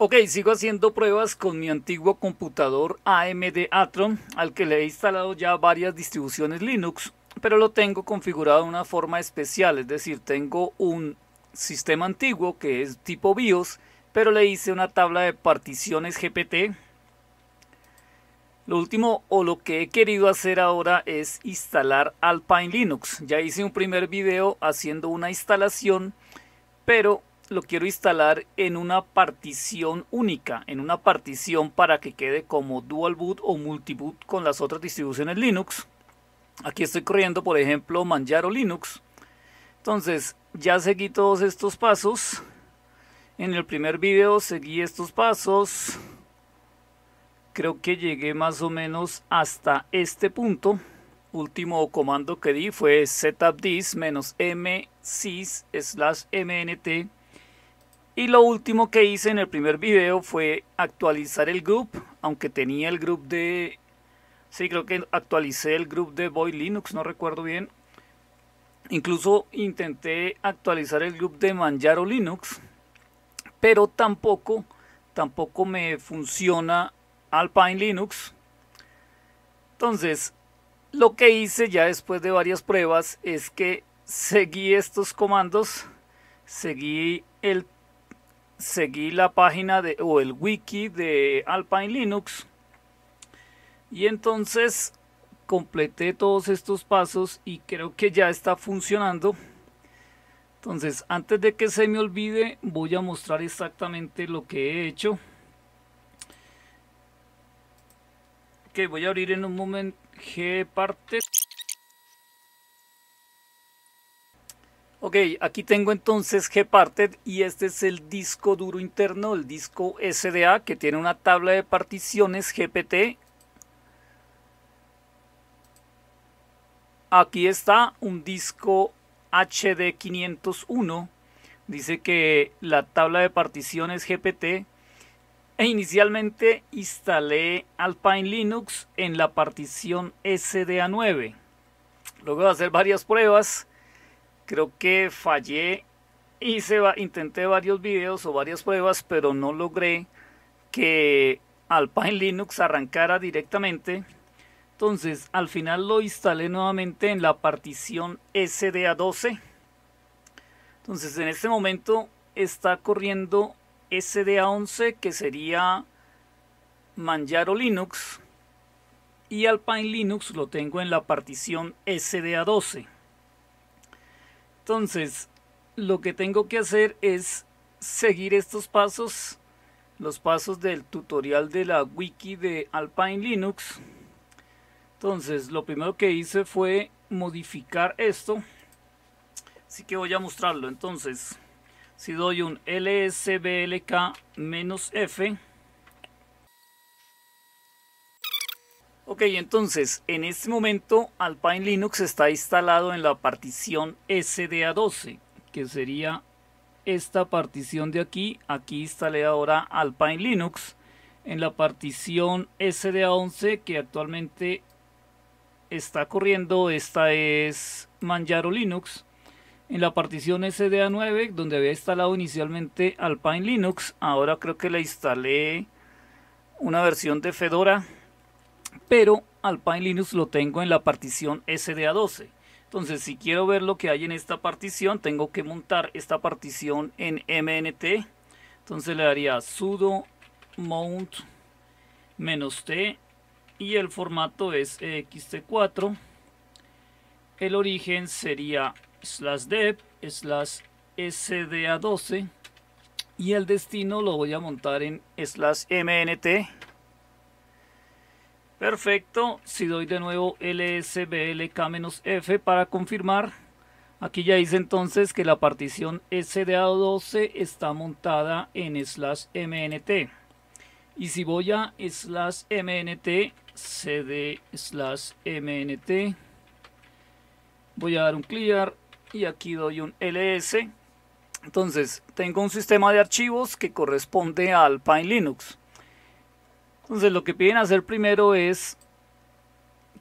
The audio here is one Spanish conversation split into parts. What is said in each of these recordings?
Ok, sigo haciendo pruebas con mi antiguo computador AMD Atron, al que le he instalado ya varias distribuciones Linux, pero lo tengo configurado de una forma especial, es decir, tengo un sistema antiguo que es tipo BIOS, pero le hice una tabla de particiones GPT. Lo último o lo que he querido hacer ahora es instalar Alpine Linux. Ya hice un primer video haciendo una instalación, pero lo quiero instalar en una partición única, en una partición para que quede como dual boot o multiboot con las otras distribuciones Linux. Aquí estoy corriendo, por ejemplo, Manjaro Linux. Entonces, ya seguí todos estos pasos. En el primer video seguí estos pasos. Creo que llegué más o menos hasta este punto. Último comando que di fue setup this menos msys slash mnt y lo último que hice en el primer video fue actualizar el group, aunque tenía el group de... Sí, creo que actualicé el group de Boy Linux, no recuerdo bien. Incluso intenté actualizar el group de Manjaro Linux, pero tampoco, tampoco me funciona Alpine Linux. Entonces, lo que hice ya después de varias pruebas es que seguí estos comandos, seguí el seguí la página de, o el wiki de Alpine Linux. Y entonces completé todos estos pasos y creo que ya está funcionando. Entonces antes de que se me olvide voy a mostrar exactamente lo que he hecho. Que voy a abrir en un momento parte Ok, aquí tengo entonces Gparted y este es el disco duro interno, el disco SDA que tiene una tabla de particiones GPT. Aquí está un disco HD 501. Dice que la tabla de particiones GPT e inicialmente instalé Alpine Linux en la partición SDA9. Luego de hacer varias pruebas, creo que fallé, hice, intenté varios videos o varias pruebas, pero no logré que Alpine Linux arrancara directamente. Entonces, al final lo instalé nuevamente en la partición SDA12. Entonces, en este momento está corriendo SDA11, que sería Manjaro Linux. Y Alpine Linux lo tengo en la partición SDA12. Entonces, lo que tengo que hacer es seguir estos pasos, los pasos del tutorial de la wiki de Alpine Linux. Entonces, lo primero que hice fue modificar esto. Así que voy a mostrarlo. Entonces, si doy un lsblk-f, Ok, entonces en este momento Alpine Linux está instalado en la partición SDA12, que sería esta partición de aquí. Aquí instalé ahora Alpine Linux en la partición SDA11 que actualmente está corriendo. Esta es Manjaro Linux. En la partición SDA9 donde había instalado inicialmente Alpine Linux, ahora creo que le instalé una versión de Fedora pero Alpine Linux lo tengo en la partición SDA12. Entonces, si quiero ver lo que hay en esta partición, tengo que montar esta partición en MNT. Entonces le daría sudo mount "-t", y el formato es ext4. El origen sería dev slash sda12 y el destino lo voy a montar en slash mnt Perfecto, si doy de nuevo lsblk-f para confirmar, aquí ya dice entonces que la partición SDA12 está montada en slash mnt. Y si voy a slash mnt, cd slash mnt, voy a dar un clear y aquí doy un ls. Entonces, tengo un sistema de archivos que corresponde al Pine Linux. Entonces lo que piden hacer primero es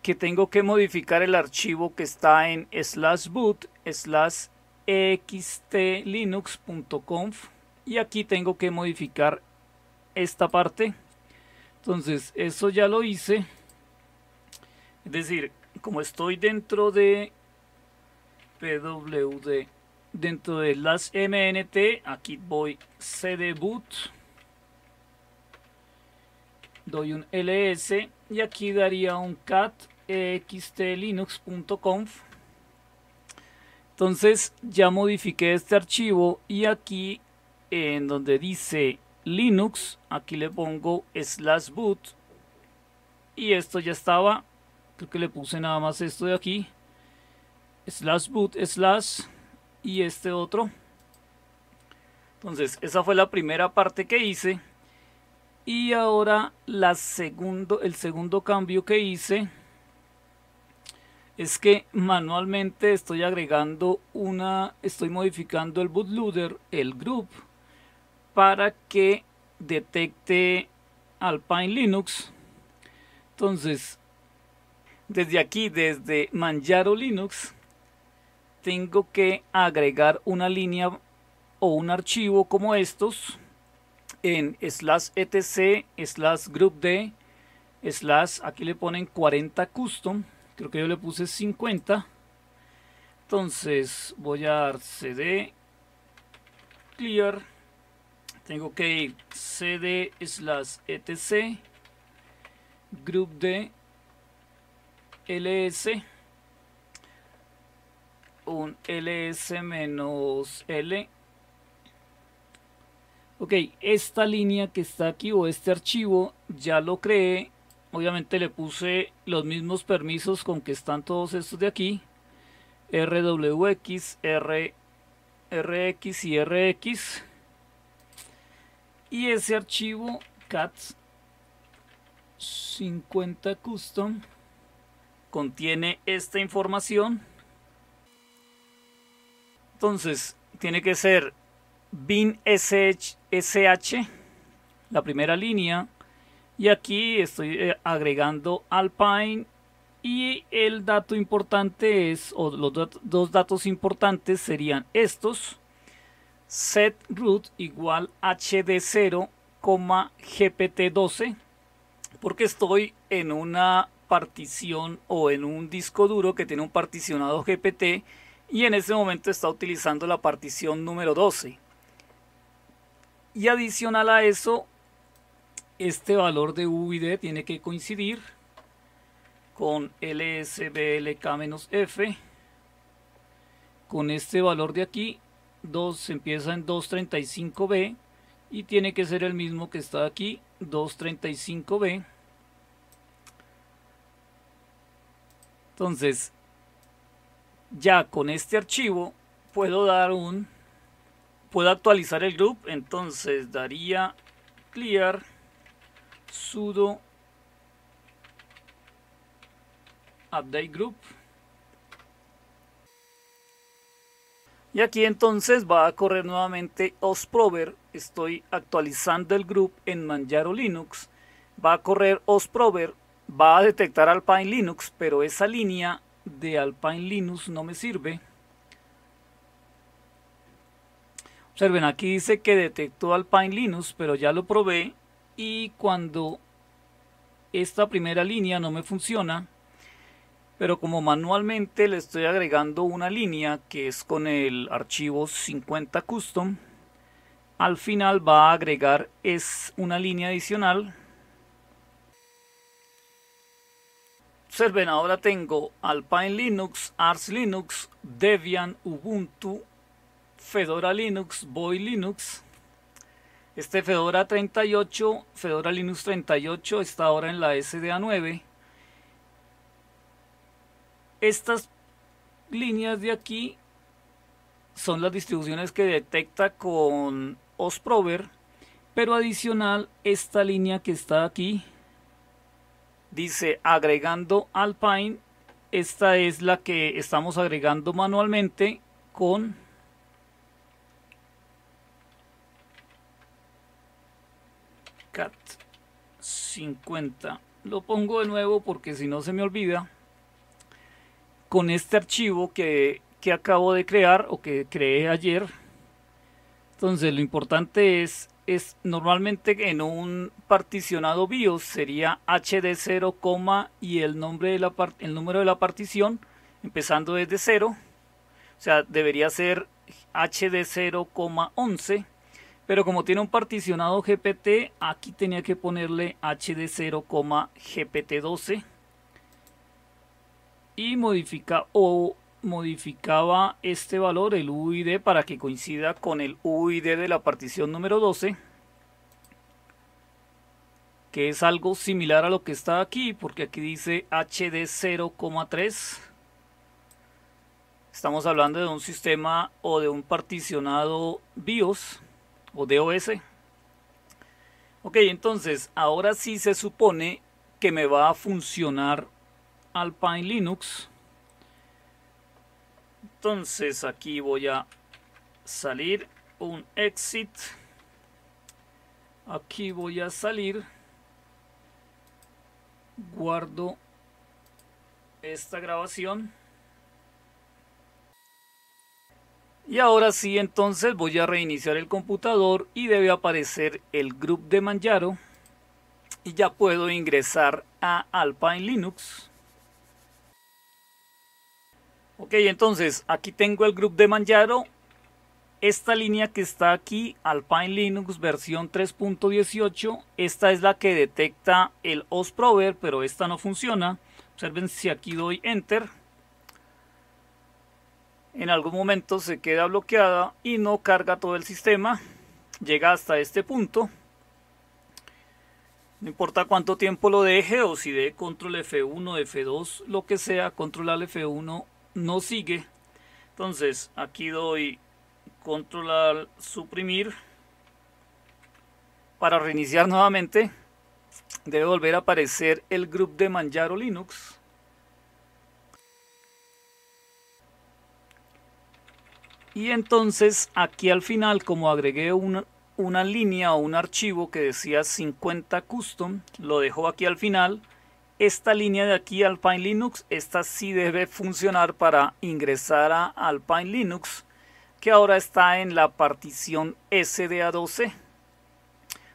que tengo que modificar el archivo que está en slash boot slash xtlinux.conf y aquí tengo que modificar esta parte. Entonces, eso ya lo hice. Es decir, como estoy dentro de pwd, dentro de las mnt, aquí voy cd boot, doy un ls y aquí daría un cat xtlinux.conf entonces ya modifiqué este archivo y aquí en donde dice Linux, aquí le pongo slash boot. Y esto ya estaba, creo que le puse nada más esto de aquí, slash boot slash y este otro. Entonces esa fue la primera parte que hice y ahora el segundo cambio que hice es que manualmente estoy agregando una, estoy modificando el bootloader, el group, para que detecte Alpine Linux. Entonces, desde aquí, desde Manjaro Linux, tengo que agregar una línea o un archivo como estos en slash etc slash group d slash aquí le ponen 40 custom creo que yo le puse 50 entonces voy a dar cd clear. Tengo que ir cd slash etc group de ls. Un ls menos l ok esta línea que está aquí o este archivo ya lo creé. Obviamente le puse los mismos permisos con que están todos estos de aquí. Rwx r rx y rx y ese archivo cat 50 custom contiene esta información. Entonces tiene que ser bin sh, sh la primera línea. Y aquí estoy eh, agregando Alpine. Y el dato importante es, o los dos datos importantes serían estos, set root igual hd0, gpt12, porque estoy en una partición o en un disco duro que tiene un particionado gpt y en ese momento está utilizando la partición número 12. Y adicional a eso, este valor de U y D tiene que coincidir con LSBLK-F con este valor de aquí 2 empieza en 235B y tiene que ser el mismo que está aquí 235B entonces ya con este archivo puedo dar un puedo actualizar el group entonces daría clear sudo update group. Y aquí entonces va a correr nuevamente osprover. Estoy actualizando el group en Manjaro Linux. Va a correr osprover va a detectar Alpine Linux pero esa línea de Alpine Linux no me sirve observen aquí dice que detectó Alpine Linux pero ya lo probé y cuando esta primera línea no me funciona pero como manualmente le estoy agregando una línea que es con el archivo 50 custom al final va a agregar es una línea adicional. Observen ahora tengo Alpine Linux, Ars Linux, Debian, Ubuntu, Fedora Linux, Boy Linux este Fedora 38, Fedora Linux 38 está ahora en la SDA9. Estas líneas de aquí son las distribuciones que detecta con Osprover, pero adicional esta línea que está aquí dice agregando Alpine, esta es la que estamos agregando manualmente con cat 50 lo pongo de nuevo porque si no se me olvida con este archivo que, acabo de crear o que creé ayer entonces lo importante es es normalmente en un particionado BIOS sería HD0, y el, nombre de la el número de la partición empezando desde 0. O sea, debería ser HD0,11. Pero como tiene un particionado GPT, aquí tenía que ponerle HD0, GPT12. Y modifica o modificaba este valor, el UID, para que coincida con el UID de la partición número 12, que es algo similar a lo que está aquí, porque aquí dice HD 0,3. Estamos hablando de un sistema o de un particionado BIOS o DOS. Ok, entonces ahora sí se supone que me va a funcionar Alpine Linux. Entonces aquí voy a salir un exit. Aquí voy a salir. Guardo esta grabación y ahora sí entonces voy a reiniciar el computador y debe aparecer el grupo de Manjaro y ya puedo ingresar a Alpine Linux Ok, entonces aquí tengo el grupo de Manjaro. Esta línea que está aquí, Alpine Linux versión 3.18, esta es la que detecta el OSProver, pero esta no funciona. Observen si aquí doy Enter. En algún momento se queda bloqueada y no carga todo el sistema. Llega hasta este punto. No importa cuánto tiempo lo deje o si de control F1, F2, lo que sea, controlar F1 no sigue. Entonces aquí doy control suprimir para reiniciar nuevamente debe volver a aparecer el grupo de Manjaro Linux y entonces aquí al final como agregué una, una línea o un archivo que decía 50 custom lo dejo aquí al final esta línea de aquí Alpine Linux, esta sí debe funcionar para ingresar a Alpine Linux, que ahora está en la partición SDA12.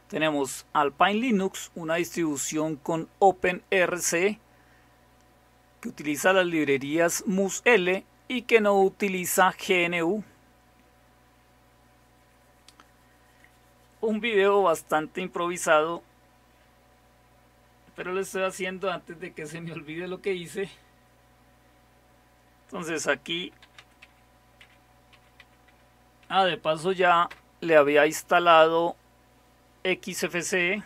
Tenemos Alpine Linux, una distribución con OpenRC, que utiliza las librerías MUSL y que no utiliza GNU. Un video bastante improvisado pero lo estoy haciendo antes de que se me olvide lo que hice entonces aquí ah de paso ya le había instalado XFCE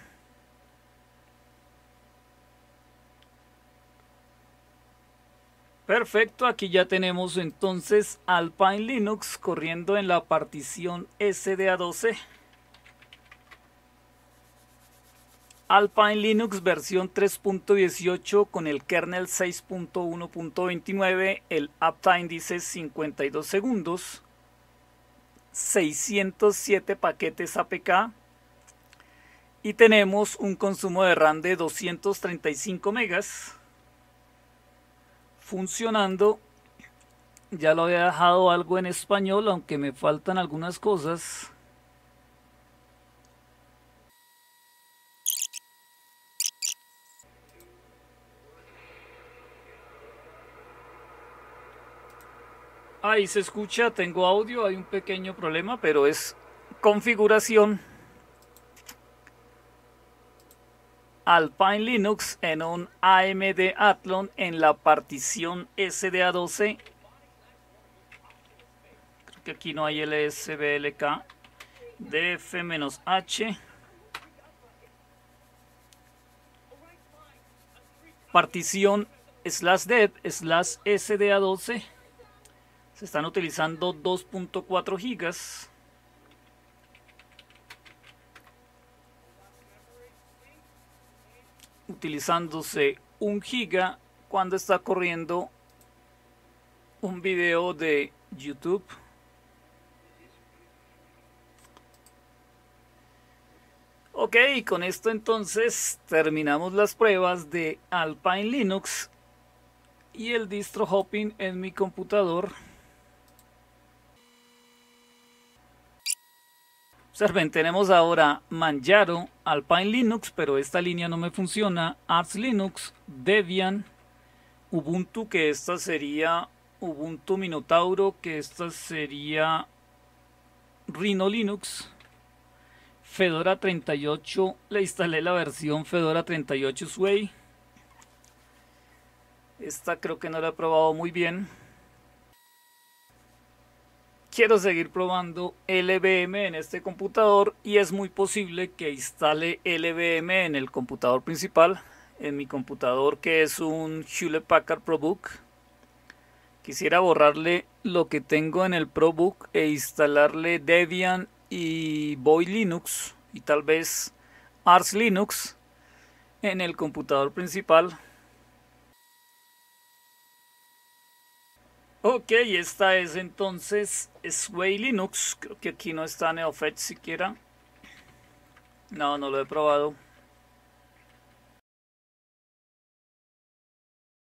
Perfecto, aquí ya tenemos entonces Alpine Linux corriendo en la partición SDA12. Alpine Linux versión 3.18 con el kernel 6.1.29, el uptime dice 52 segundos, 607 paquetes APK y tenemos un consumo de RAM de 235 megas funcionando. Ya lo había dejado algo en español, aunque me faltan algunas cosas. Ahí se escucha, tengo audio, hay un pequeño problema, pero es configuración Alpine Linux en un AMD Athlon en la partición SDA12. Creo que aquí no hay LSBLK. DF-H. Partición slash dev slash SDA12 se están utilizando 2.4 gigas. Utilizándose 1 giga cuando está corriendo un video de YouTube. Ok, con esto entonces terminamos las pruebas de Alpine Linux y el distro hopping en mi computador Observen, tenemos ahora Manjaro, Alpine Linux, pero esta línea no me funciona, Arch Linux, Debian, Ubuntu, que esta sería Ubuntu Minotauro, que esta sería Rhino Linux, Fedora 38, le instalé la versión Fedora 38 Sway. Esta creo que no la he probado muy bien quiero seguir probando LVM en este computador y es muy posible que instale LVM en el computador principal, en mi computador que es un Hewlett Packard ProBook. Quisiera borrarle lo que tengo en el ProBook e instalarle Debian y Boy Linux y tal vez Arch Linux en el computador principal Ok, esta es entonces Sway Linux. Creo que aquí no está Neofetch siquiera. No, no lo he probado.